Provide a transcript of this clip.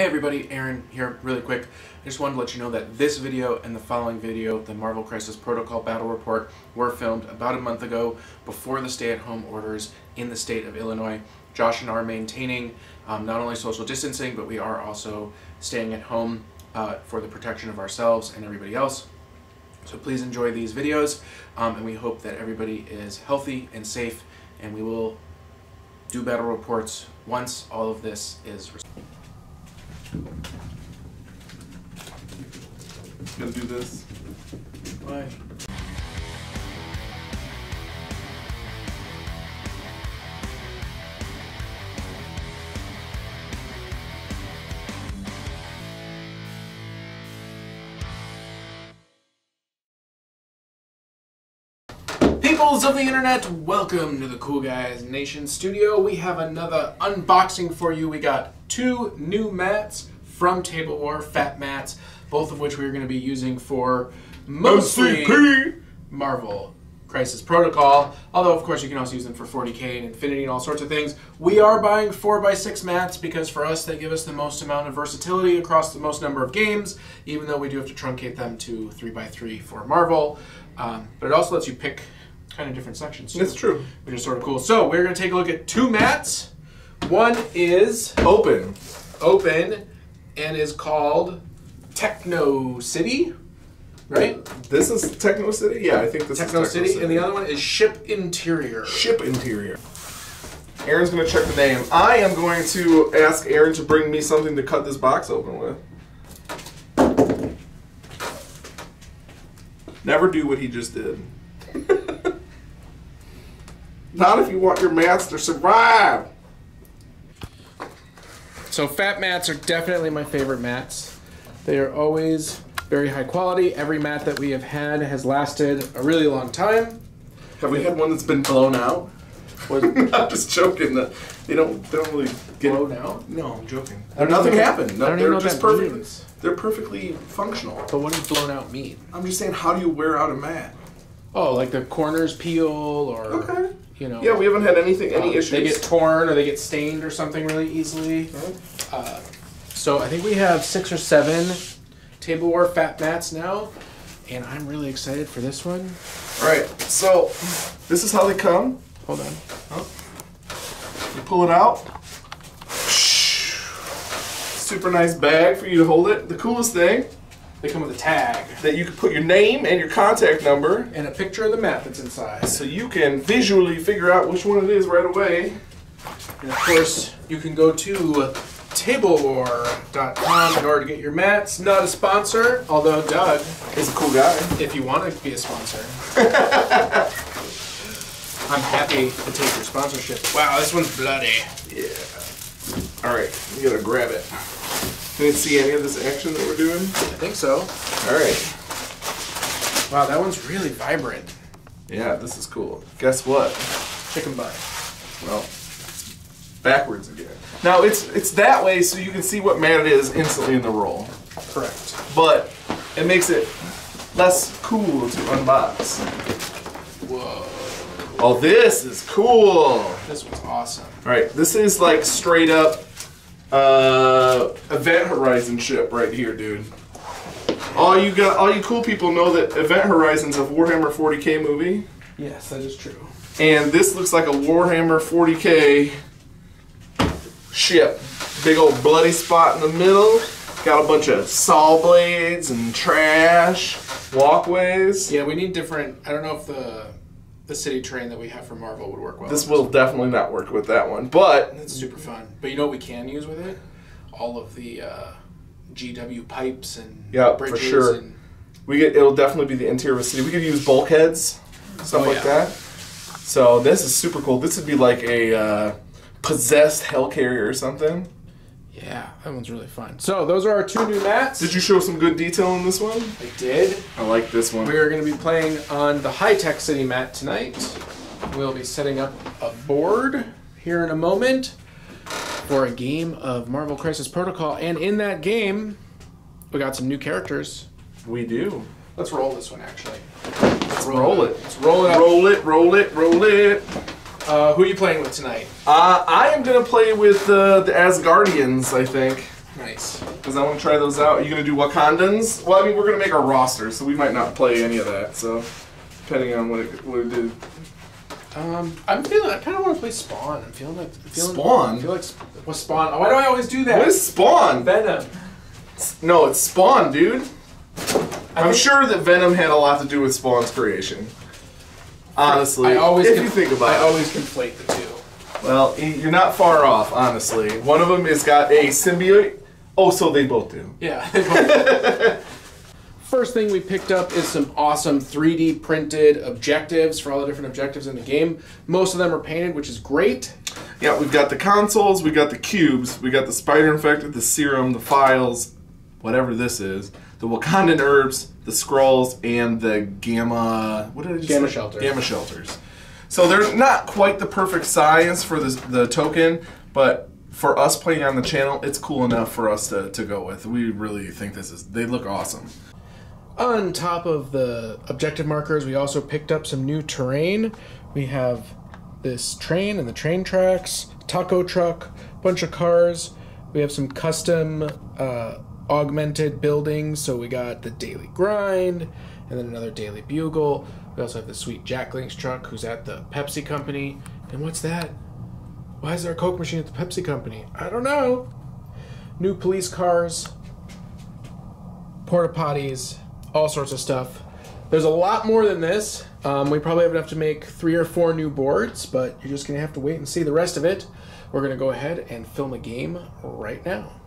Hey everybody, Aaron here really quick. I just wanted to let you know that this video and the following video, the Marvel Crisis Protocol Battle Report, were filmed about a month ago before the stay-at-home orders in the state of Illinois. Josh and I are maintaining um, not only social distancing, but we are also staying at home uh, for the protection of ourselves and everybody else. So please enjoy these videos, um, and we hope that everybody is healthy and safe, and we will do battle reports once all of this is Gonna do this. Why? Peoples of the internet, welcome to the Cool Guys Nation studio. We have another unboxing for you. We got two new mats from Table War, Fat Mats, both of which we're going to be using for mostly SCP. Marvel Crisis Protocol. Although, of course, you can also use them for 40k and Infinity and all sorts of things. We are buying 4x6 mats because for us they give us the most amount of versatility across the most number of games, even though we do have to truncate them to 3x3 for Marvel. Um, but it also lets you pick kind of different sections. Too, That's true. Which is sort of cool. So, we're going to take a look at two mats. One is Open. open and is called Techno City, right? This is Techno City? Yeah, I think this is Techno is City, and the other one is Ship Interior. Ship interior. Aaron's gonna check the name. I am going to ask Aaron to bring me something to cut this box open with. Never do what he just did. Not if you want your mats to survive. So fat mats are definitely my favorite mats. They are always very high quality. Every mat that we have had has lasted a really long time. Have we had one that's been blown out? I'm just joking. That they don't they don't really get blown out? No, I'm joking. Nothing happened. No, I don't even they're just perfect. means. They're perfectly functional. But what does blown out mean? I'm just saying, how do you wear out a mat? Oh, like the corners peel or Okay. you know. Yeah, we haven't had anything, any uh, issues. They get torn or they get stained or something really easily. Uh, so I think we have six or seven Table War fat mats now, and I'm really excited for this one. All right, so this is how they come. Hold on. Oh. You pull it out. Super nice bag for you to hold it. The coolest thing They come with a tag that you can put your name and your contact number, and a picture of the mat that's inside. so you can visually figure out which one it is right away. And of course, you can go to tablewar.com in order to get your mats. Not a sponsor, although Doug, is a cool guy. if you want to be a sponsor, I'm happy to take your sponsorship. Wow, this one's bloody. Yeah. All right, you gotta grab it. Can you see any of this action that we're doing. I think so. All right. Wow, that one's really vibrant. Yeah, this is cool. Guess what? Chicken butt. Well, backwards again. Now it's it's that way so you can see what mat it is instantly in the roll, Correct. but it makes it less cool to unbox. Whoa. Oh, this is cool. This one's awesome. All right, this is like straight up uh, Event Horizon ship right here, dude. All you got, all you cool people know that Event Horizon's a Warhammer 40k movie, Yes, that is true. and this looks like a Warhammer 40k ship. Big old bloody spot in the middle. Got a bunch of saw blades and trash, walkways. Yeah, we need different. I don't know if the the city train that we have for Marvel would work well. This will definitely not work with that one, but It's super fun. But you know what we can use with it? All of the uh, GW pipes and Yeah, for sure. and We get it'll definitely be the interior of the city. We could use bulkheads, stuff Oh, like that. So this is super cool. This would be like a uh, possessed hellcarrier or something. yeah, that one's really fun. So those are our two new mats. Did you show some good detail in this one? I did. I like this one. We are going to be playing on the High Tech City mat tonight. We'll be setting up a board here in a moment for a game of Marvel Crisis Protocol, and in that game, we got some new characters. We do. Let's roll this one actually. Let's roll it. Let's roll it up. Roll it, roll it, roll it. Uh, who are you playing with tonight? Uh, I am gonna play with uh, the Asgardians. I think. Nice. because I want to try those out. Are you gonna do Wakandans? Well, I mean, we're gonna make a roster, so we might not play any of that. So, depending on what it, what it did. Um, I'm feeling. I kind of want to play Spawn. I'm feeling like feeling, Spawn? I feel like what's Spawn? Why do I always do that? What is Spawn? Venom? No, it's Spawn, dude. I I'm sure that Venom had a lot to do with Spawn's creation. Uh, honestly, I always if conf- you think about it, I it. always conflate the two. Well, you're not far off, honestly. One of them has got a symbiote. Oh, so they both do. Yeah. First thing we picked up is some awesome 3D printed objectives for all the different objectives in the game. Most of them are painted, which is great. Yeah, we've got the consoles, we got the cubes, we got the spider infected, the serum, the files, whatever this is, the Wakandan herbs, the scrolls, and the gamma. What did I just Gamma say? shelter. Gamma shelters. So they're not quite the perfect size for the the token, but for us playing on the channel, it's cool enough for us to, to go with. We really think this is. They look awesome. On top of the objective markers, we also picked up some new terrain. We have this train and the train tracks, taco truck, bunch of cars. We have some custom uh, augmented buildings. So we got the daily grind, and then another daily bugle. We also have the sweet Jack Links truck, who's at the Pepsi company. And what's that? Why is there a Coke machine at the Pepsi company? I don't know. New police cars, porta potties, all sorts of stuff. There's a lot more than this. Um, we probably have enough to make three or four new boards, but you're just gonna have to wait and see the rest of it. We're gonna go ahead and film a game right now.